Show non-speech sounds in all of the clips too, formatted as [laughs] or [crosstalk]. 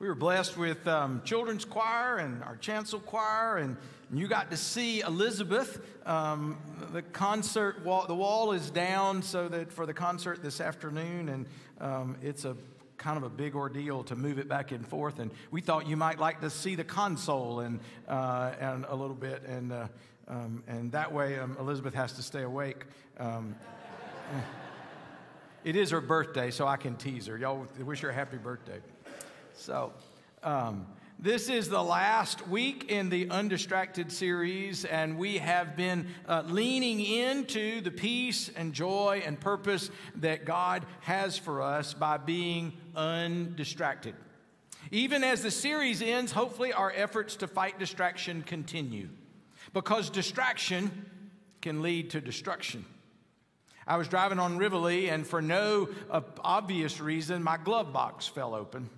we were blessed with um, children's choir and our chancel choir, and, and you got to see Elizabeth. Um, the concert wall, the wall is down so that for the concert this afternoon, and um, it's a kind of a big ordeal to move it back and forth. And we thought you might like to see the console and uh, and a little bit, and uh, um, and that way um, Elizabeth has to stay awake. Um, [laughs] it is her birthday, so I can tease her. Y'all wish her a happy birthday. So, um, this is the last week in the Undistracted series, and we have been uh, leaning into the peace and joy and purpose that God has for us by being undistracted. Even as the series ends, hopefully our efforts to fight distraction continue because distraction can lead to destruction. I was driving on Rivoli, and for no uh, obvious reason, my glove box fell open.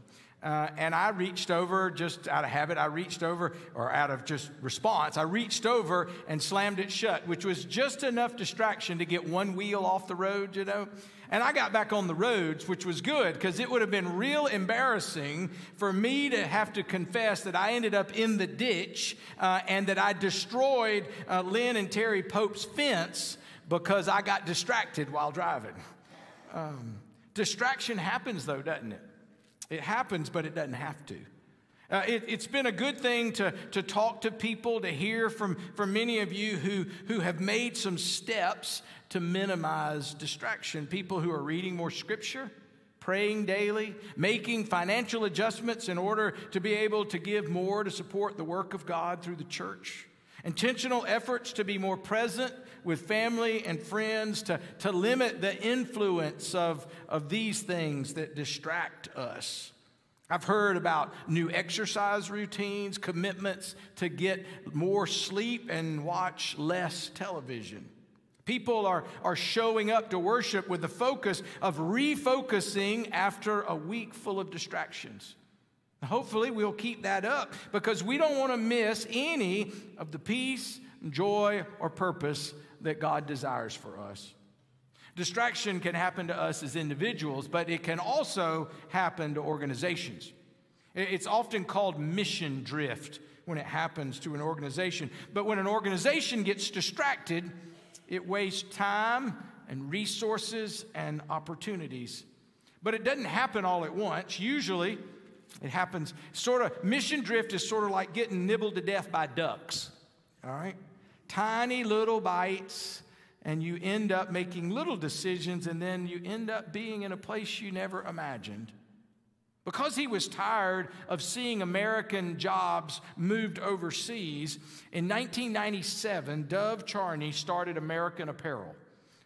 Uh, and I reached over just out of habit. I reached over, or out of just response, I reached over and slammed it shut, which was just enough distraction to get one wheel off the road, you know. And I got back on the roads, which was good because it would have been real embarrassing for me to have to confess that I ended up in the ditch uh, and that I destroyed uh, Lynn and Terry Pope's fence because I got distracted while driving. Um, distraction happens, though, doesn't it? It happens, but it doesn't have to. Uh, it, has been a good thing to, to talk to people, to hear from, from many of you who, who have made some steps to minimize distraction. People who are reading more scripture, praying daily, making financial adjustments in order to be able to give more to support the work of God through the church. Intentional efforts to be more present with family and friends, to, to limit the influence of, of these things that distract us. I've heard about new exercise routines, commitments to get more sleep and watch less television. People are, are showing up to worship with the focus of refocusing after a week full of distractions. Hopefully, we'll keep that up because we don't want to miss any of the peace, joy, or purpose that God desires for us. Distraction can happen to us as individuals, but it can also happen to organizations. It's often called mission drift when it happens to an organization. But when an organization gets distracted, it wastes time and resources and opportunities. But it doesn't happen all at once. Usually, it happens sort of, mission drift is sort of like getting nibbled to death by ducks, all right? Tiny little bites, and you end up making little decisions, and then you end up being in a place you never imagined. Because he was tired of seeing American jobs moved overseas, in 1997, Dov Charney started American Apparel.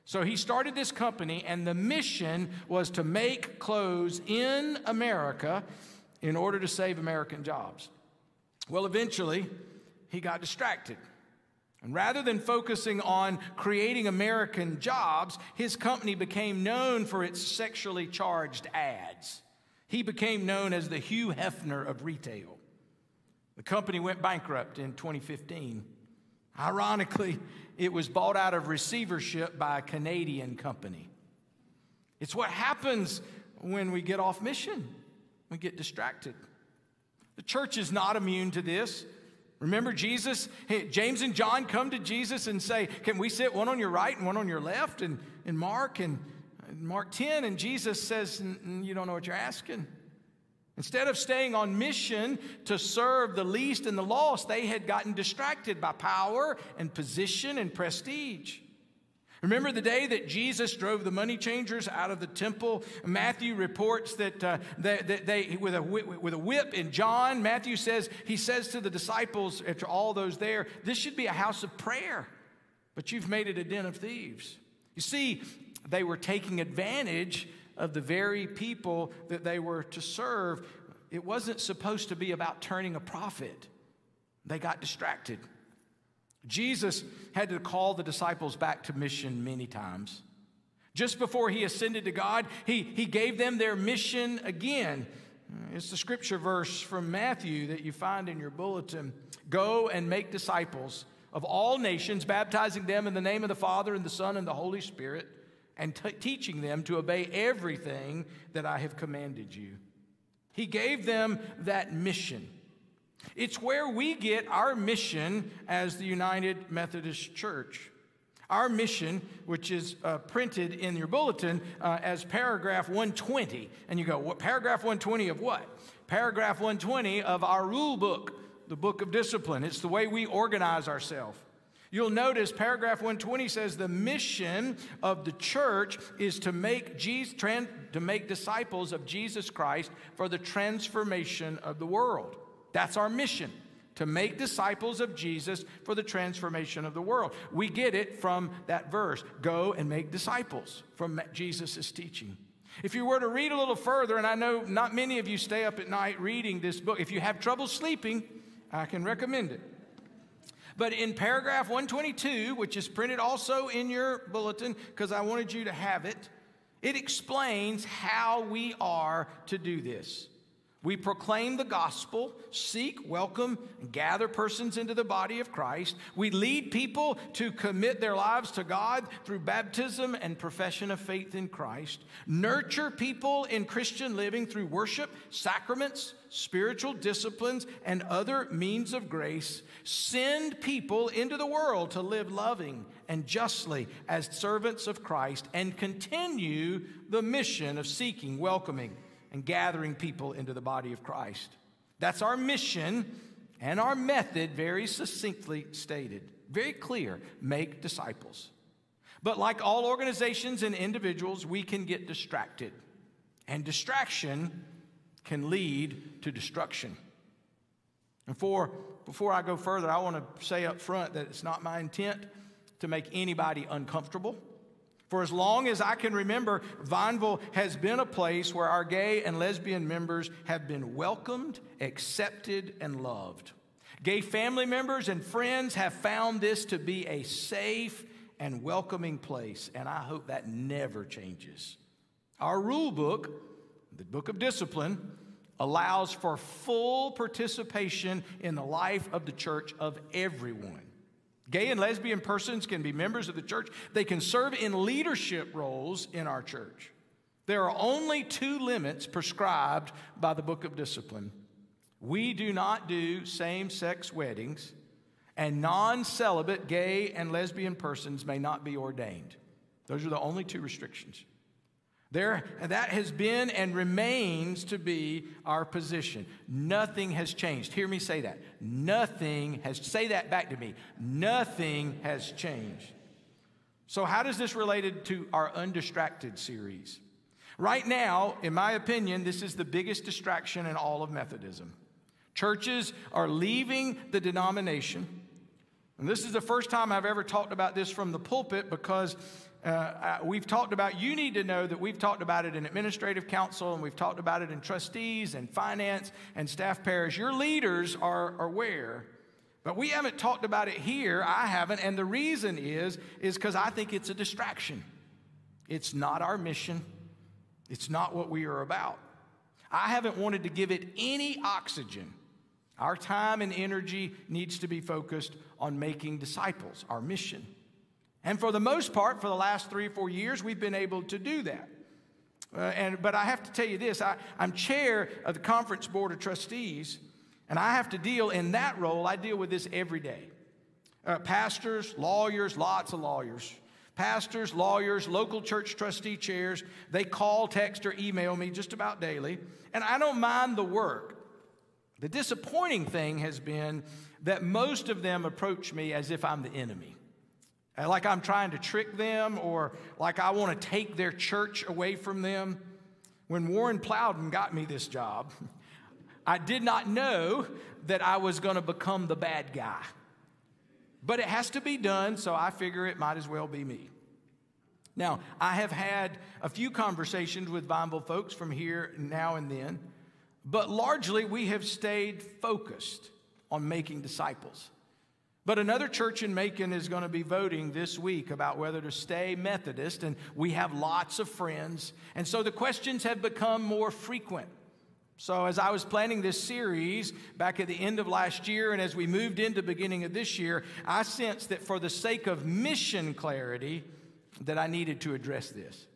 So he started this company, and the mission was to make clothes in America in order to save American jobs. Well, eventually, he got distracted. And rather than focusing on creating American jobs, his company became known for its sexually charged ads. He became known as the Hugh Hefner of retail. The company went bankrupt in 2015. Ironically, it was bought out of receivership by a Canadian company. It's what happens when we get off mission. We get distracted. The church is not immune to this. Remember Jesus? James and John come to Jesus and say, Can we sit one on your right and one on your left? And in Mark and, and Mark 10, and Jesus says, You don't know what you're asking. Instead of staying on mission to serve the least and the lost, they had gotten distracted by power and position and prestige. Remember the day that Jesus drove the money changers out of the temple? Matthew reports that, uh, that, that, they, with a, with a whip in John, Matthew says, he says to the disciples, to all those there, this should be a house of prayer, but you've made it a den of thieves. You see, they were taking advantage of the very people that they were to serve. It wasn't supposed to be about turning a profit. They got distracted. Jesus had to call the disciples back to mission many times. Just before he ascended to God, he, he gave them their mission again. It's the scripture verse from Matthew that you find in your bulletin Go and make disciples of all nations, baptizing them in the name of the Father and the Son and the Holy Spirit, and teaching them to obey everything that I have commanded you. He gave them that mission. It's where we get our mission as the United Methodist Church. Our mission, which is uh, printed in your bulletin uh, as paragraph 120. And you go, what paragraph 120 of what? Paragraph 120 of our rule book, the book of discipline. It's the way we organize ourselves. You'll notice paragraph 120 says the mission of the church is to make, Jesus, to make disciples of Jesus Christ for the transformation of the world. That's our mission to make disciples of Jesus for the transformation of the world. We get it from that verse go and make disciples from Jesus' teaching. If you were to read a little further, and I know not many of you stay up at night reading this book, if you have trouble sleeping, I can recommend it. But in paragraph 122, which is printed also in your bulletin because I wanted you to have it, it explains how we are to do this. We proclaim the gospel, seek, welcome, and gather persons into the body of Christ. We lead people to commit their lives to God through baptism and profession of faith in Christ. Nurture people in Christian living through worship, sacraments, spiritual disciplines, and other means of grace. Send people into the world to live loving and justly as servants of Christ and continue the mission of seeking, welcoming, and gathering people into the body of Christ. That's our mission and our method, very succinctly stated. Very clear make disciples. But like all organizations and individuals, we can get distracted. And distraction can lead to destruction. And for, before I go further, I want to say up front that it's not my intent to make anybody uncomfortable. For as long as I can remember, Vineville has been a place where our gay and lesbian members have been welcomed, accepted, and loved. Gay family members and friends have found this to be a safe and welcoming place, and I hope that never changes. Our rule book, the Book of Discipline, allows for full participation in the life of the church of everyone. Gay and lesbian persons can be members of the church. They can serve in leadership roles in our church. There are only two limits prescribed by the book of discipline. We do not do same sex weddings, and non celibate gay and lesbian persons may not be ordained. Those are the only two restrictions. There, that has been and remains to be our position. Nothing has changed. Hear me say that. Nothing has, say that back to me. Nothing has changed. So, how does this relate to our Undistracted series? Right now, in my opinion, this is the biggest distraction in all of Methodism. Churches are leaving the denomination. And this is the first time I've ever talked about this from the pulpit because uh, we've talked about, you need to know that we've talked about it in administrative council and we've talked about it in trustees and finance and staff parish. Your leaders are, are aware, but we haven't talked about it here. I haven't. And the reason is, is because I think it's a distraction. It's not our mission. It's not what we are about. I haven't wanted to give it any oxygen. Our time and energy needs to be focused on making disciples, our mission. And for the most part, for the last three or four years, we've been able to do that. Uh, and, but I have to tell you this I, I'm chair of the Conference Board of Trustees, and I have to deal in that role, I deal with this every day. Uh, pastors, lawyers, lots of lawyers. Pastors, lawyers, local church trustee chairs, they call, text, or email me just about daily. And I don't mind the work. The disappointing thing has been that most of them approach me as if I'm the enemy. Uh, like I'm trying to trick them or like I want to take their church away from them. When Warren Plowden got me this job, [laughs] I did not know that I was going to become the bad guy. But it has to be done, so I figure it might as well be me. Now, I have had a few conversations with Vineville folks from here now and then, but largely we have stayed focused on making disciples. But another church in Macon is going to be voting this week about whether to stay Methodist, and we have lots of friends. And so the questions have become more frequent. So, as I was planning this series back at the end of last year, and as we moved into the beginning of this year, I sensed that for the sake of mission clarity, that I needed to address this.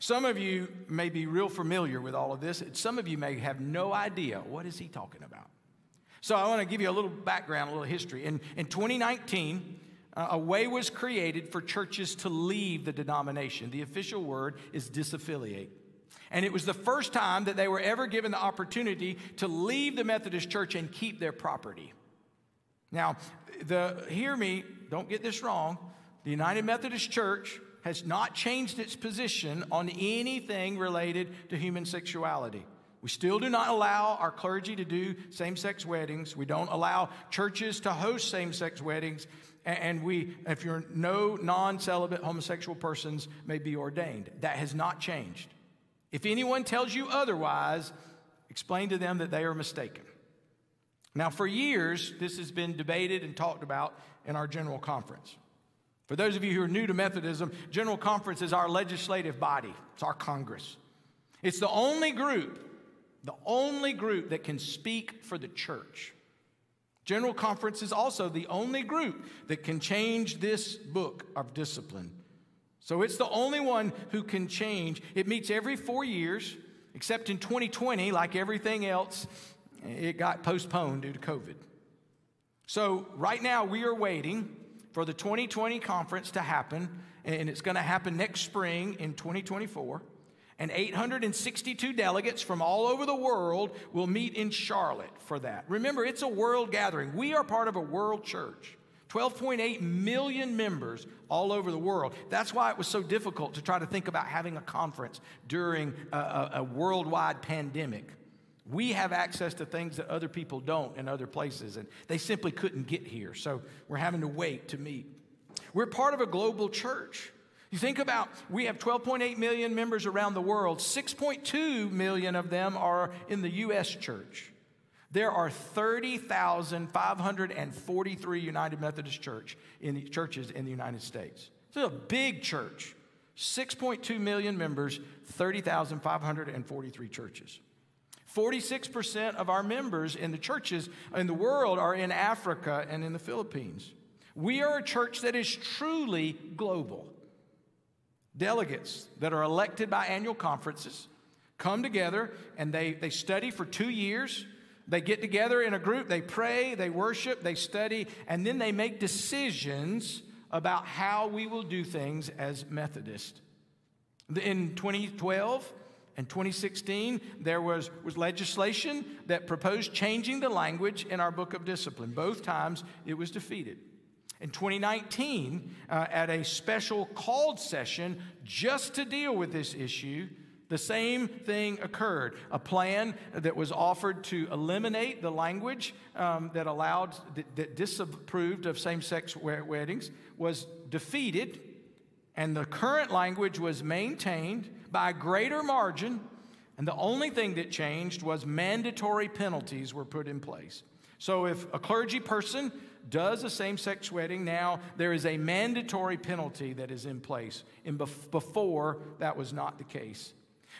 Some of you may be real familiar with all of this. Some of you may have no idea what is he talking about. So I want to give you a little background, a little history. In, in 2019, uh, a way was created for churches to leave the denomination. The official word is disaffiliate. And it was the first time that they were ever given the opportunity to leave the Methodist Church and keep their property. Now, the, hear me, don't get this wrong. The United Methodist Church has not changed its position on anything related to human sexuality. We still do not allow our clergy to do same sex weddings. We don't allow churches to host same sex weddings. And we, if you're no non celibate homosexual persons, may be ordained. That has not changed. If anyone tells you otherwise, explain to them that they are mistaken. Now, for years, this has been debated and talked about in our General Conference. For those of you who are new to Methodism, General Conference is our legislative body, it's our Congress. It's the only group, the only group that can speak for the church. General Conference is also the only group that can change this book of discipline. So it's the only one who can change. It meets every four years, except in 2020, like everything else, it got postponed due to COVID. So right now we are waiting for the 2020 conference to happen, and it's going to happen next spring in 2024. And 862 delegates from all over the world will meet in Charlotte for that. Remember, it's a world gathering. We are part of a world church. 12.8 million members all over the world. That's why it was so difficult to try to think about having a conference during a, a, a worldwide pandemic. We have access to things that other people don't in other places, and they simply couldn't get here. So we're having to wait to meet. We're part of a global church. You think about, we have 12.8 million members around the world. 6.2 million of them are in the U.S. church. There are 30,543 United Methodist Church in the, churches in the United States. It's a big church. 6.2 million members, 30,543 churches. 46% of our members in the churches in the world are in Africa and in the Philippines. We are a church that is truly global. Delegates that are elected by annual conferences come together and they, they study for two years. They get together in a group, they pray, they worship, they study, and then they make decisions about how we will do things as Methodists. In 2012, and 2016, there was, was legislation that proposed changing the language in our book of discipline. Both times it was defeated. In 2019, uh, at a special called session just to deal with this issue, the same thing occurred. A plan that was offered to eliminate the language um, that allowed, that, that disapproved of same sex weddings was defeated, and the current language was maintained by a greater margin, and the only thing that changed was mandatory penalties were put in place. So if a clergy person does a same sex wedding, now there is a mandatory penalty that is in place. And before, that was not the case.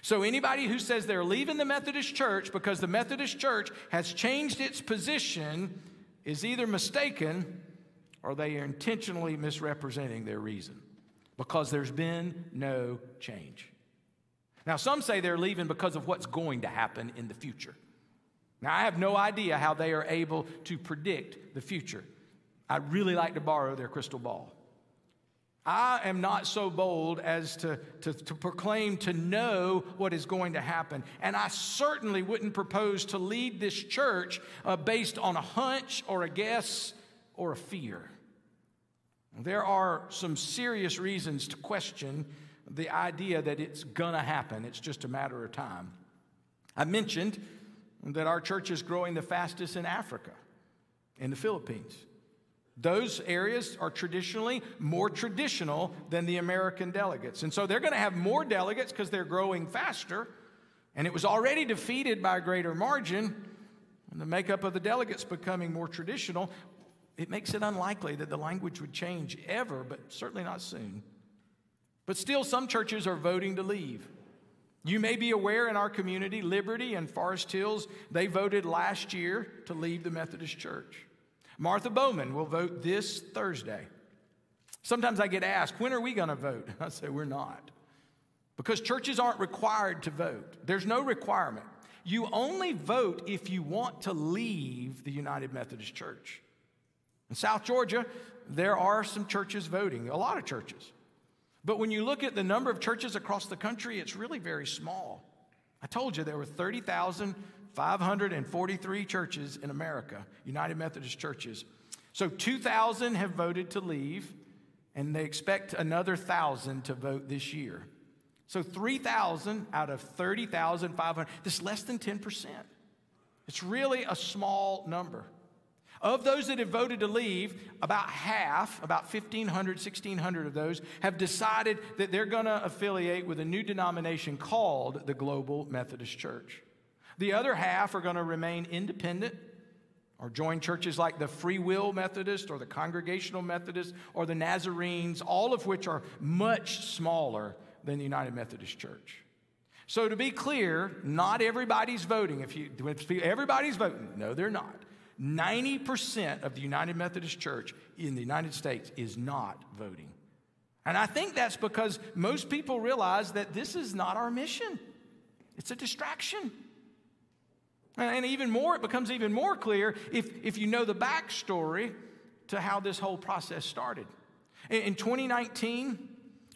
So anybody who says they're leaving the Methodist Church because the Methodist Church has changed its position is either mistaken or they are intentionally misrepresenting their reason because there's been no change. Now, some say they're leaving because of what's going to happen in the future. Now, I have no idea how they are able to predict the future. I'd really like to borrow their crystal ball. I am not so bold as to, to, to, proclaim to know what is going to happen. And I certainly wouldn't propose to lead this church uh, based on a hunch or a guess or a fear. There are some serious reasons to question the idea that it's gonna happen, it's just a matter of time. I mentioned that our church is growing the fastest in Africa, in the Philippines. Those areas are traditionally more traditional than the American delegates. And so they're going to have more delegates because they're growing faster. And it was already defeated by a greater margin. And the makeup of the delegates becoming more traditional, it makes it unlikely that the language would change ever, but certainly not soon. But still, some churches are voting to leave. You may be aware in our community, Liberty and Forest Hills, they voted last year to leave the Methodist Church. Martha Bowman will vote this Thursday. Sometimes I get asked, when are we going to vote? [laughs] I say, we're not. because churches aren't required to vote. There's no requirement. You only vote if you want to leave the United Methodist Church. In South Georgia, there are some churches voting, a lot of churches. But when you look at the number of churches across the country, it's really very small. I told you there were 30,543 churches in America, United Methodist churches. So 2,000 have voted to leave, and they expect another 1,000 to vote this year. So 3,000 out of 30,500, that's less than 10%. It's really a small number. Of those that have voted to leave, about half, about 1,500, 1,600 of those, have decided that they're going to affiliate with a new denomination called the Global Methodist Church. The other half are going to remain independent or join churches like the Free Will Methodist or the Congregational Methodist or the Nazarenes, all of which are much smaller than the United Methodist Church. So, to be clear, not everybody's voting. If you, if everybody's voting, no, they're not. 90% of the United Methodist Church in the United States is not voting. And I think that's because most people realize that this is not our mission, it's a distraction. And even more, it becomes even more clear if, if you know the backstory to how this whole process started. In 2019,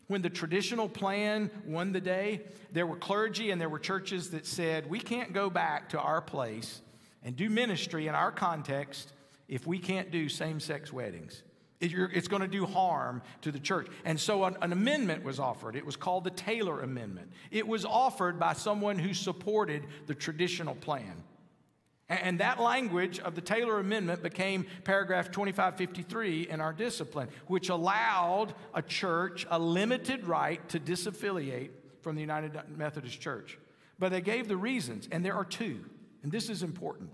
when the traditional plan won the day, there were clergy and there were churches that said, We can't go back to our place and do ministry in our context if we can't do same sex weddings. It's going to do harm to the church. And so an, an, amendment was offered. It was called the Taylor Amendment. It was offered by someone who supported the traditional plan. And that language of the Taylor Amendment became paragraph 2553 in our discipline, which allowed a church a limited right to disaffiliate from the United Methodist Church. But they gave the reasons, and there are two. And this is important.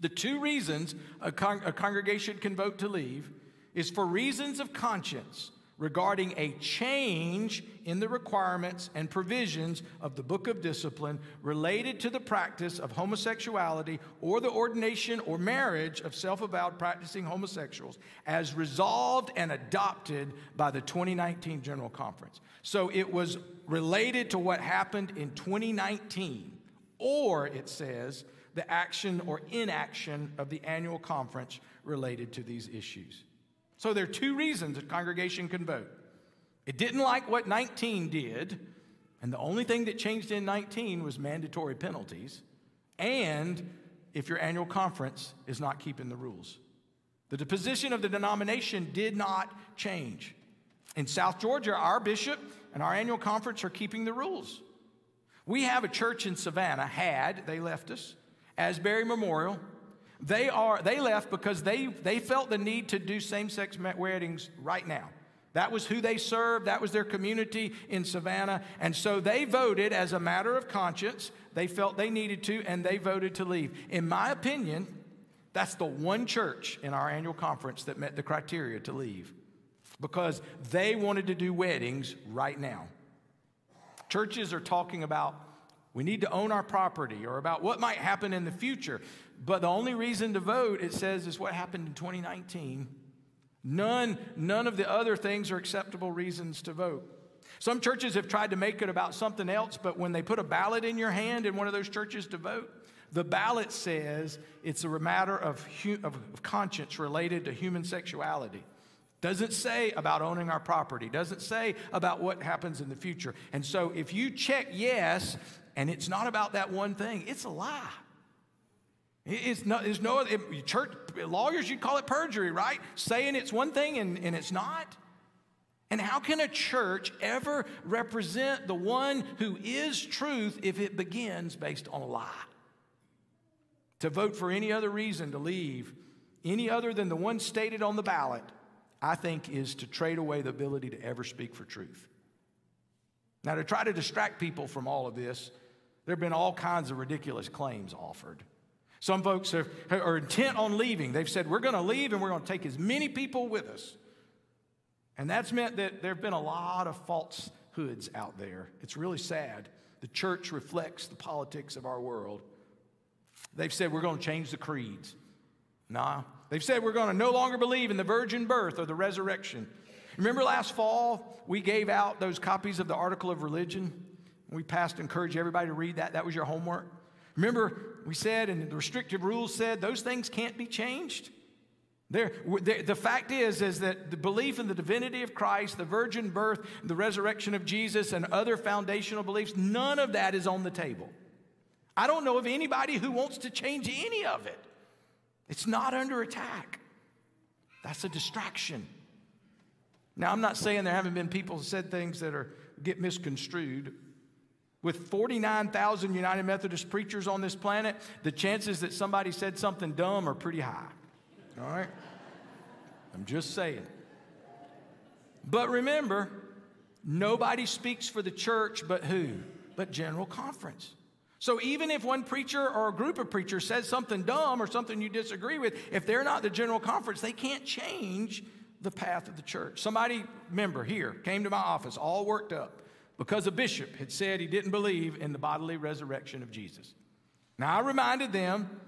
The two reasons a, con- a congregation can vote to leave is for reasons of conscience regarding a change in the requirements and provisions of the book of discipline related to the practice of homosexuality or the ordination or marriage of self avowed practicing homosexuals as resolved and adopted by the 2019 General Conference. So it was related to what happened in 2019 or it says the action or inaction of the annual conference related to these issues. So there are two reasons a congregation can vote. It didn't like what 19 did, and the only thing that changed in 19 was mandatory penalties, and if your annual conference is not keeping the rules. The position of the denomination did not change. In South Georgia, our bishop and our annual conference are keeping the rules. We have a church in Savannah, had, they left us, Asbury Memorial. They, are, they left because they, they felt the need to do same sex weddings right now. That was who they served, that was their community in Savannah. And so they voted as a matter of conscience. They felt they needed to, and they voted to leave. In my opinion, that's the one church in our annual conference that met the criteria to leave because they wanted to do weddings right now. Churches are talking about we need to own our property or about what might happen in the future. But the only reason to vote, it says, is what happened in 2019. None, none of the other things are acceptable reasons to vote. Some churches have tried to make it about something else, but when they put a ballot in your hand in one of those churches to vote, the ballot says it's a matter of, of conscience related to human sexuality. Doesn't say about owning our property, doesn't say about what happens in the future. And so if you check yes, and it's not about that one thing, it's a lie. It's no, there's no it, church lawyers, you'd call it perjury, right? Saying it's one thing and, and it's not. And how can a church ever represent the one who is truth if it begins based on a lie? To vote for any other reason to leave, any other than the one stated on the ballot, I think, is to trade away the ability to ever speak for truth. Now, to try to distract people from all of this, there have been all kinds of ridiculous claims offered. Some folks are, are intent on leaving. They've said, We're going to leave and we're going to take as many people with us. And that's meant that there have been a lot of falsehoods out there. It's really sad. The church reflects the politics of our world. They've said, We're going to change the creeds. Nah, They've said we're going to no longer believe in the virgin birth or the resurrection. Remember last fall, we gave out those copies of the Article of Religion? We passed, encourage everybody to read that. That was your homework. Remember, we said, and the restrictive rules said, those things can't be changed. There, the fact is, is that the belief in the divinity of Christ, the virgin birth, the resurrection of Jesus, and other foundational beliefs, none of that is on the table. I don't know of anybody who wants to change any of it. It's not under attack. That's a distraction. Now, I'm not saying there haven't been people who said things that are get misconstrued. With 49,000 United Methodist preachers on this planet, the chances that somebody said something dumb are pretty high. All right? I'm just saying. But remember, nobody speaks for the church but who? But General Conference. So even if one preacher or a group of preachers says something dumb or something you disagree with, if they're not the General Conference, they can't change the path of the church. Somebody, member here, came to my office all worked up because a bishop had said he didn't believe in the bodily resurrection of Jesus. Now I reminded them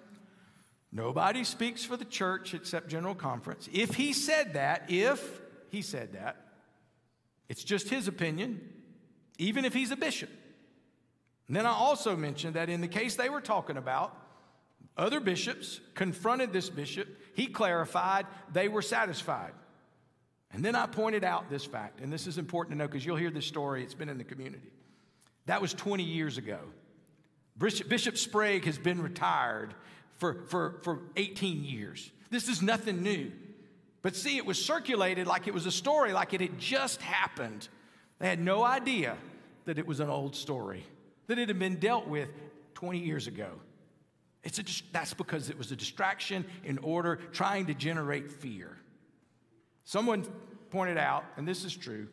nobody speaks for the church except General Conference. If he said that, if he said that, it's just his opinion, even if he's a bishop. And then I also mentioned that in the case they were talking about, other bishops confronted this bishop. He clarified they were satisfied. And then I pointed out this fact, and this is important to know because you'll hear this story, it's been in the community. That was 20 years ago. Bishop, Sprague has been retired for, for, for 18 years. This is nothing new. But see, it was circulated like it was a story, like it had just happened. They had no idea that it was an old story, that it had been dealt with 20 years ago. It's a, that's because it was a distraction in order trying to generate fear. Someone pointed out, and this is true,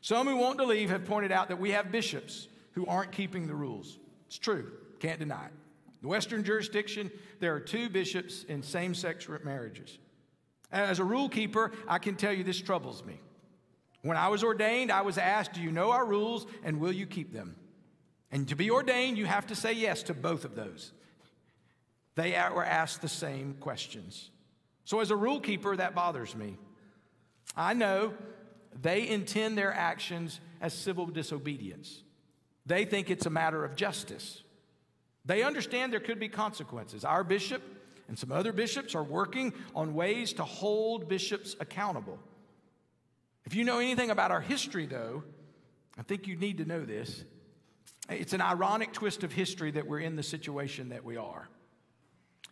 some who want to leave have pointed out that we have bishops who aren't keeping the rules. It's true, can't deny it. The Western jurisdiction, there are two bishops in same sex marriages. As a rule keeper, I can tell you this troubles me. When I was ordained, I was asked, Do you know our rules and will you keep them? And to be ordained, you have to say yes to both of those. They were asked the same questions. So, as a rule keeper, that bothers me. I know they intend their actions as civil disobedience. They think it's a matter of justice. They understand there could be consequences. Our bishop and some other bishops are working on ways to hold bishops accountable. If you know anything about our history, though, I think you need to know this. It's an ironic twist of history that we're in the situation that we are.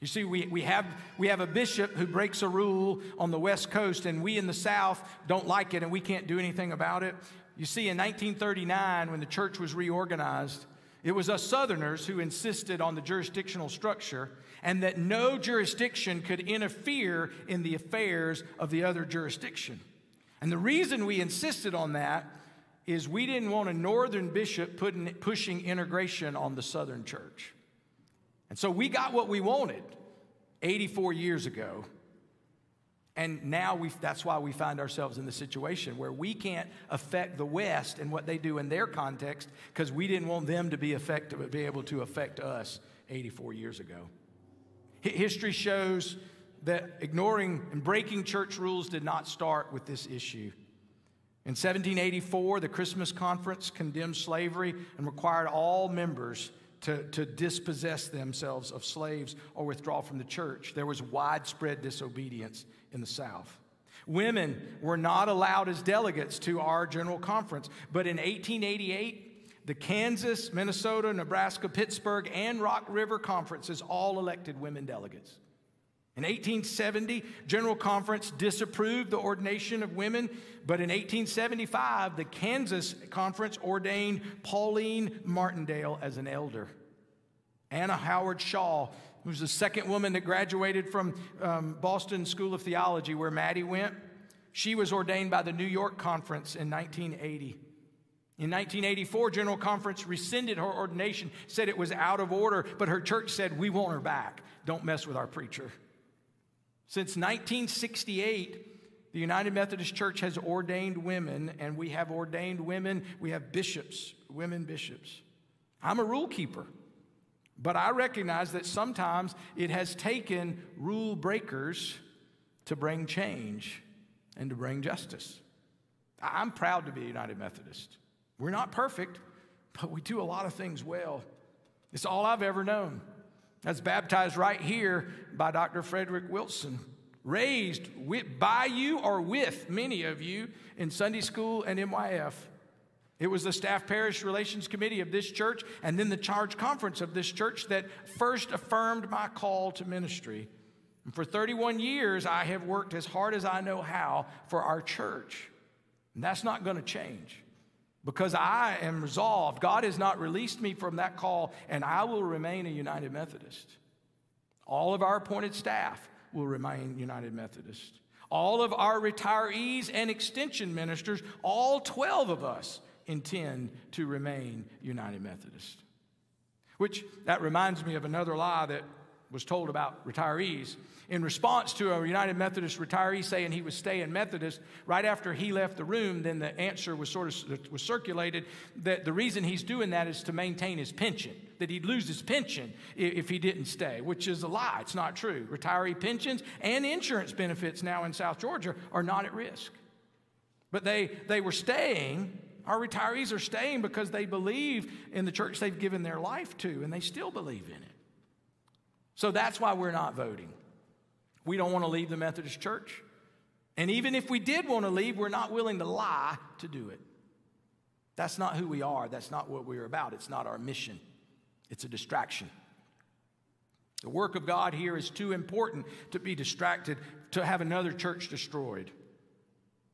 You see, we, we, have, we have a bishop who breaks a rule on the West Coast, and we in the South don't like it, and we can't do anything about it. You see, in 1939, when the church was reorganized, it was us Southerners who insisted on the jurisdictional structure and that no jurisdiction could interfere in the affairs of the other jurisdiction. And the reason we insisted on that is we didn't want a northern bishop putting, pushing integration on the southern church. And so we got what we wanted 84 years ago. And now we, that's why we find ourselves in the situation where we can't affect the West and what they do in their context because we didn't want them to be, effective, be able to affect us 84 years ago. History shows that ignoring and breaking church rules did not start with this issue. In 1784, the Christmas Conference condemned slavery and required all members to, to dispossess themselves of slaves or withdraw from the church. There was widespread disobedience in the South. Women were not allowed as delegates to our general conference, but in 1888, the Kansas, Minnesota, Nebraska, Pittsburgh, and Rock River conferences all elected women delegates. In 1870, General Conference disapproved the ordination of women, but in 1875, the Kansas Conference ordained Pauline Martindale as an elder. Anna Howard Shaw, who's the second woman that graduated from um, Boston School of Theology, where Maddie went, she was ordained by the New York Conference in 1980. In 1984, General Conference rescinded her ordination, said it was out of order, but her church said, We want her back. Don't mess with our preacher. Since 1968, the United Methodist Church has ordained women, and we have ordained women, we have bishops, women bishops. I'm a rule keeper, but I recognize that sometimes it has taken rule breakers to bring change and to bring justice. I'm proud to be a United Methodist. We're not perfect, but we do a lot of things well. It's all I've ever known. Was baptized right here by Dr. Frederick Wilson, raised with, by you or with many of you in Sunday school and MYF. It was the staff parish relations committee of this church and then the charge conference of this church that first affirmed my call to ministry. And for 31 years, I have worked as hard as I know how for our church. And that's not going to change because I am resolved. God has not released me from that call, and I will remain a United Methodist. All of our appointed staff will remain United Methodist. All of our retirees and extension ministers, all 12 of us, intend to remain United Methodist. Which that reminds me of another lie that was told about retirees. In response to a United Methodist retiree saying he was staying Methodist, right after he left the room, then the answer was sort of was circulated that the reason he's doing that is to maintain his pension, that he'd lose his pension if he didn't stay, which is a lie. It's not true. Retiree pensions and insurance benefits now in South Georgia are not at risk. But they, they were staying our retirees are staying because they believe in the church they've given their life to, and they still believe in it. So that's why we're not voting. We don't want to leave the Methodist Church. And even if we did want to leave, we're not willing to lie to do it. That's not who we are. That's not what we're about. It's not our mission, it's a distraction. The work of God here is too important to be distracted, to have another church destroyed.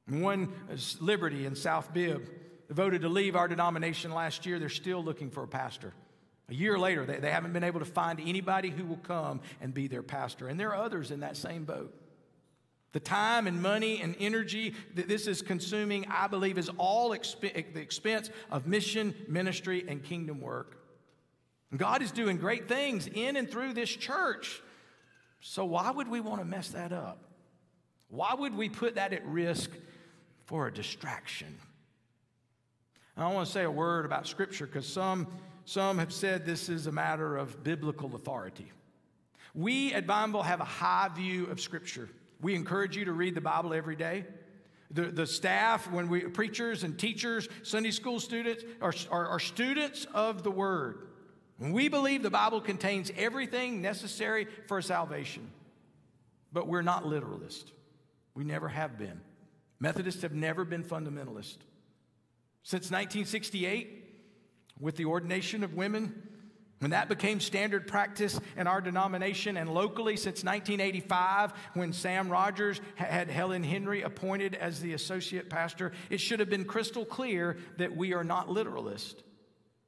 One Liberty in South Bibb voted to leave our denomination last year. They're still looking for a pastor. A year later, they, they haven't been able to find anybody who will come and be their pastor. And there are others in that same boat. The time and money and energy that this is consuming, I believe, is all exp- the expense of mission, ministry, and kingdom work. God is doing great things in and through this church. So, why would we want to mess that up? Why would we put that at risk for a distraction? And I want to say a word about Scripture because some some have said this is a matter of biblical authority. We at Bible have a high view of Scripture. We encourage you to read the Bible every day. The, the staff, when we preachers and teachers, Sunday school students, are, are, are students of the Word. We believe the Bible contains everything necessary for salvation, but we're not literalists. We never have been. Methodists have never been fundamentalist. Since 1968, with the ordination of women, when that became standard practice in our denomination and locally since 1985, when Sam Rogers had Helen Henry appointed as the associate pastor, it should have been crystal clear that we are not literalists.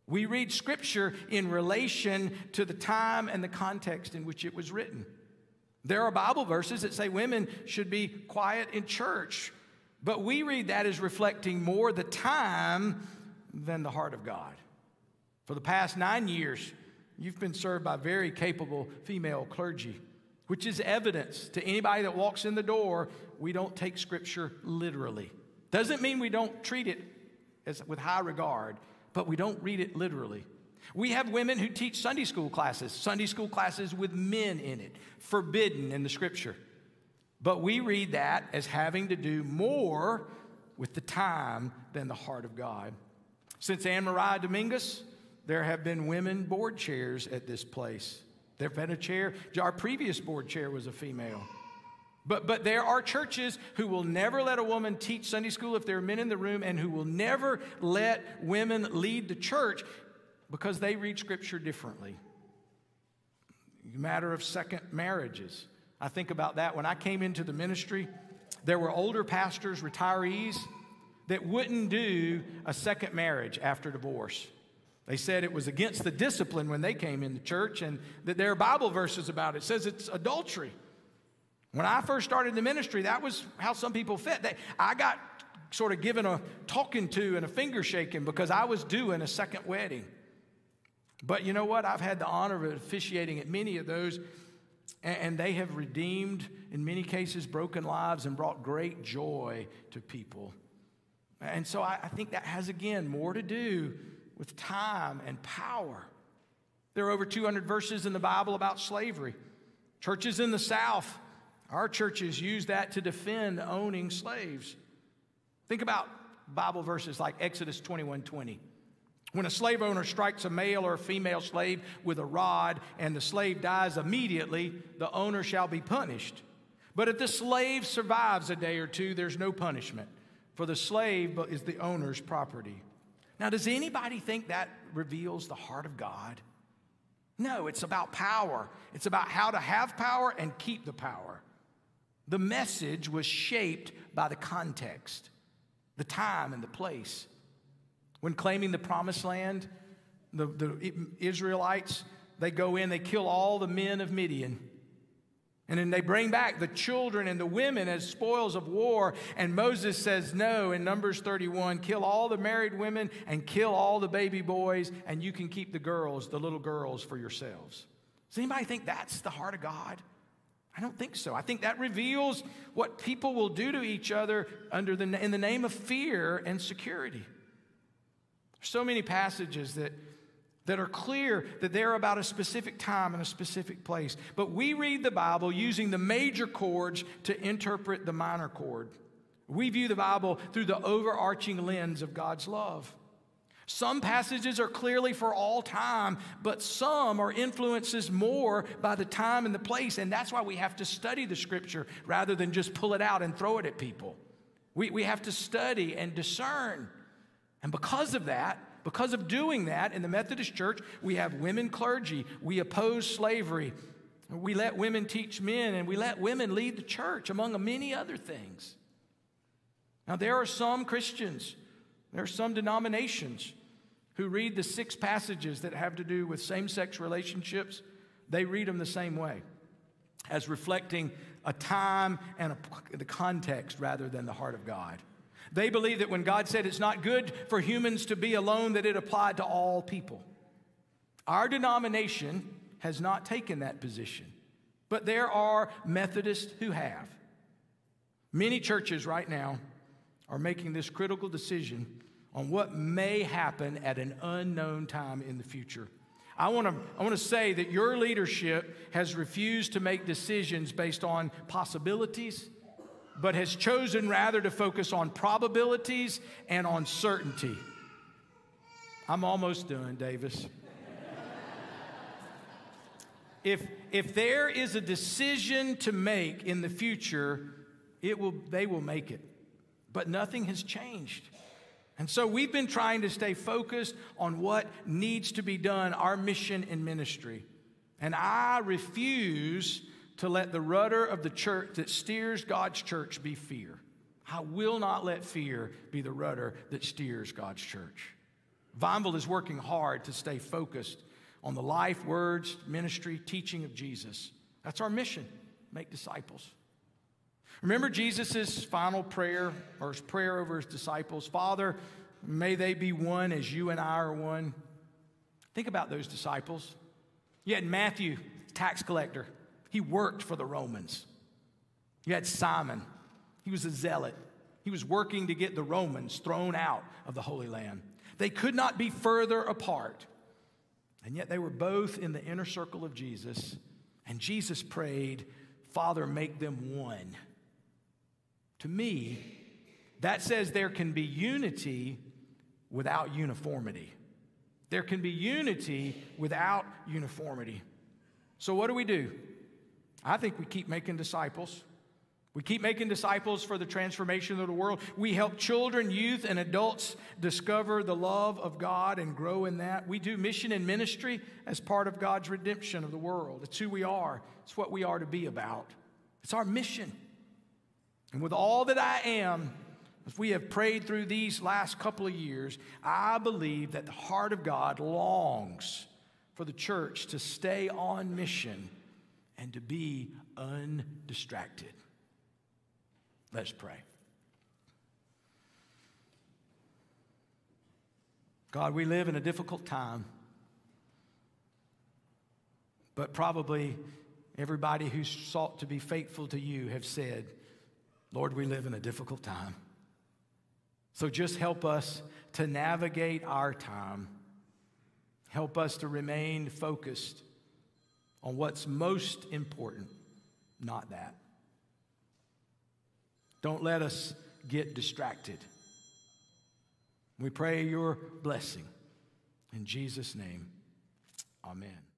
We read scripture in relation to the time and the context in which it was written. There are Bible verses that say women should be quiet in church, but we read that as reflecting more the time than the heart of God. For the past nine years, you've been served by very capable female clergy, which is evidence to anybody that walks in the door we don't take Scripture literally. Doesn't mean we don't treat it as, with high regard, but we don't read it literally. We have women who teach Sunday school classes, Sunday school classes with men in it, forbidden in the Scripture. But we read that as having to do more with the time than the heart of God. Since Anne Mariah Dominguez, there have been women board chairs at this place. There've been a chair, our previous board chair was a female. But, but there are churches who will never let a woman teach Sunday school if there are men in the room and who will never let women lead the church because they read Scripture differently. Matter of second marriages. I think about that. When I came into the ministry, there were older pastors, retirees, that wouldn't do a second marriage after divorce. They said it was against the discipline when they came into church, and that there are Bible verses about it. It says it's adultery. When I first started the ministry, that was how some people fit. They, I got sort of given a talking to and a finger shaking because I was doing a second wedding. But you know what? I've had the honor of officiating at many of those, and they have redeemed, in many cases, broken lives and brought great joy to people. And so I, think that has, again, more to do with time and power. There are over 200 verses in the Bible about slavery. Churches in the South, our churches use that to defend owning slaves. Think about Bible verses like Exodus 21 20. When a slave owner strikes a male or a female slave with a rod and the slave dies immediately, the owner shall be punished. But if the slave survives a day or two, there's no punishment, for the slave is the owner's property. Now, does anybody think that reveals the heart of God? No, it's about power. It's about how to have power and keep the power. The message was shaped by the context, the time, and the place. When claiming the promised land, the, the Israelites, they go in, they kill all the men of Midian. And then they bring back the children and the women as spoils of war. And Moses says, No, in Numbers 31, kill all the married women and kill all the baby boys, and you can keep the girls, the little girls, for yourselves. Does anybody think that's the heart of God? I don't think so. I think that reveals what people will do to each other under the, in the name of fear and security. There's so many passages that, that are clear that they're about a specific time and a specific place. But we read the Bible using the major chords to interpret the minor chord. We view the Bible through the overarching lens of God's love. Some passages are clearly for all time, but some are influences more by the time and the place. And that's why we have to study the scripture rather than just pull it out and throw it at people. We, we have to study and discern. And because of that, because of doing that in the Methodist Church, we have women clergy, we oppose slavery, we let women teach men, and we let women lead the church, among many other things. Now, there are some Christians, there are some denominations who read the six passages that have to do with same sex relationships, they read them the same way, as reflecting a time and a, the context rather than the heart of God. They believe that when God said it's not good for humans to be alone, that it applied to all people. Our denomination has not taken that position, but there are Methodists who have. Many churches right now are making this critical decision on what may happen at an unknown time in the future. I want to I want to say that your leadership has refused to make decisions based on possibilities but has chosen rather to focus on probabilities and on certainty. I'm almost done, Davis. if, if there is a decision to make in the future, it will, they will make it. But nothing has changed. And so we've been trying to stay focused on what needs to be done, our mission and ministry. And I refuse to let the rudder of the church that steers God's church be fear. I will not let fear be the rudder that steers God's church. Vineville is working hard to stay focused on the life, words, ministry, teaching of Jesus. That's our mission make disciples. Remember Jesus' final prayer or his prayer over his disciples Father, may they be one as you and I are one. Think about those disciples. You had Matthew, tax collector. He worked for the Romans. You had Simon, he was a zealot. He was working to get the Romans thrown out of the Holy Land. They could not be further apart. And yet they were both in the inner circle of Jesus. And Jesus prayed, Father, make them one. To me, that says there can be unity without uniformity. There can be unity without uniformity. So, what do we do? I think we keep making disciples. We keep making disciples for the transformation of the world. We help children, youth, and adults discover the love of God and grow in that. We do mission and ministry as part of God's redemption of the world. It's who we are, it's what we are to be about. It's our mission. And with all that I am, as we have prayed through these last couple of years, I believe that the heart of God longs for the church to stay on mission and to be undistracted. Let's pray. God, we live in a difficult time, but probably everybody who's sought to be faithful to you have said, Lord, we live in a difficult time. So just help us to navigate our time. Help us to remain focused on what's most important, not that. Don't let us get distracted. We pray your blessing In Jesus' name, amen.